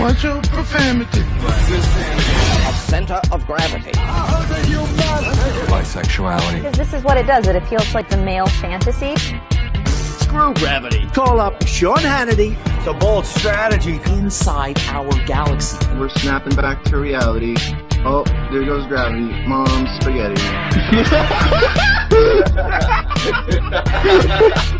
Watch your profanity. A center of gravity. Bisexuality. This is what it does. It appeals like the male fantasy. Screw gravity. Call up Sean Hannity. It's a bold strategy. Inside our galaxy. We're snapping back to reality. Oh, there goes gravity. Mom, spaghetti.